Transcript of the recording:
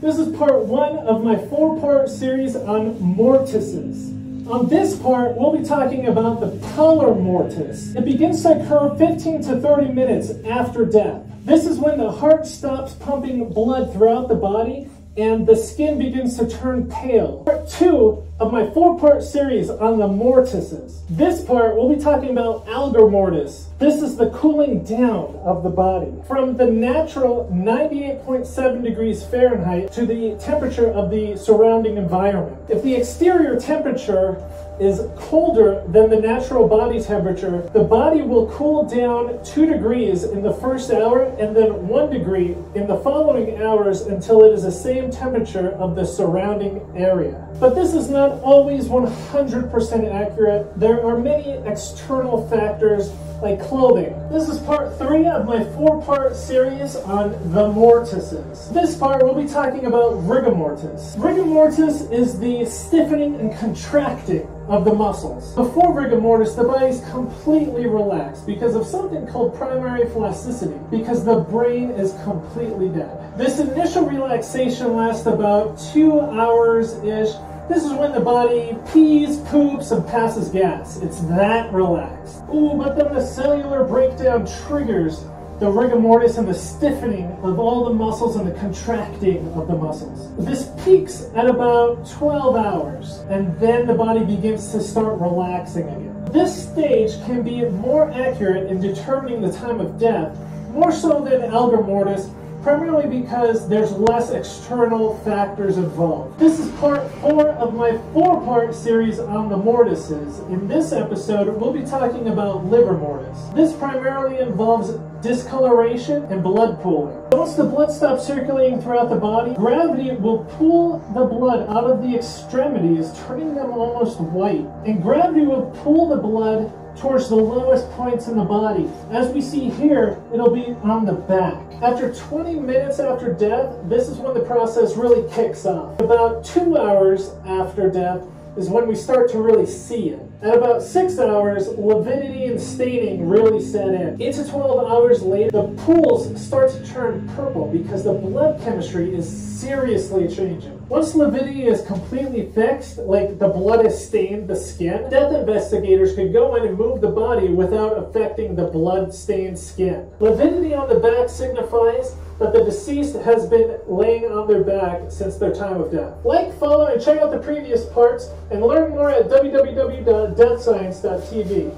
This is part one of my four-part series on mortises. On this part, we'll be talking about the pallor mortis. It begins to occur 15 to 30 minutes after death. This is when the heart stops pumping blood throughout the body and the skin begins to turn pale. Part two of my four-part series on the mortises. This part, we'll be talking about algor mortis. This is the cooling down of the body. From the natural 98.7 degrees Fahrenheit to the temperature of the surrounding environment. If the exterior temperature is colder than the natural body temperature, the body will cool down 2 degrees in the first hour and then 1 degree in the following hours until it is the same temperature of the surrounding area. But this is not always 100% accurate. There are many external factors like clothing. This is part three of my four-part series on the mortises. This part we'll be talking about rigor mortis. Rigor mortis is the stiffening and contracting of the muscles. Before rigor mortis, the body is completely relaxed because of something called primary plasticity, because the brain is completely dead. This initial relaxation lasts about two hours-ish, this is when the body pees, poops, and passes gas. It's that relaxed. Ooh, but then the cellular breakdown triggers the rigor mortis and the stiffening of all the muscles and the contracting of the muscles. This peaks at about 12 hours, and then the body begins to start relaxing again. This stage can be more accurate in determining the time of death, more so than algor mortis, primarily because there's less external factors involved. This is part four of my four-part series on the mortises. In this episode, we'll be talking about livor mortis. This primarily involves discoloration and blood pooling. Once the blood stops circulating throughout the body, gravity will pull the blood out of the extremities, turning them almost white. And gravity will pull the blood towards the lowest points in the body. As we see here, it'll be on the back. After 20 minutes after death, this is when the process really kicks off. About two hours after death is when we start to really see it. At about six hours, lividity and staining really set in. Eight to 12 hours later, the pools start to turn purple because the blood chemistry is seriously changing. Once lividity is completely fixed, like the blood has stained the skin, death investigators could go in and move the body without affecting the blood-stained skin. Lividity on the back signifies that the deceased has been laying on their back since their time of death. Like, follow, and check out the previous parts, and learn more at www.deathscience.tv.